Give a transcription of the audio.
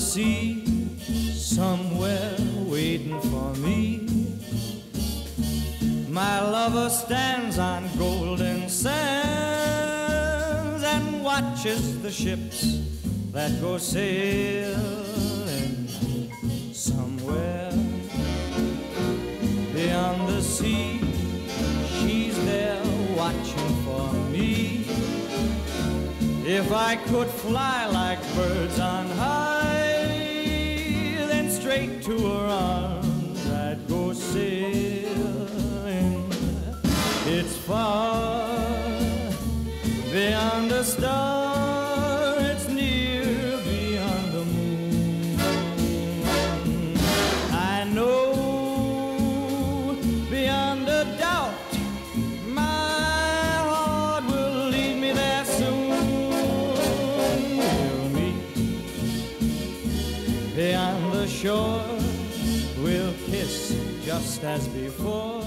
sea, somewhere waiting for me. My lover stands on golden sands and watches the ships that go sailing somewhere beyond the sea. She's there watching for me. If I could fly like birds straight to her arms I'd go sailing. It's far beyond a star, beyond the shore, we'll kiss just as before.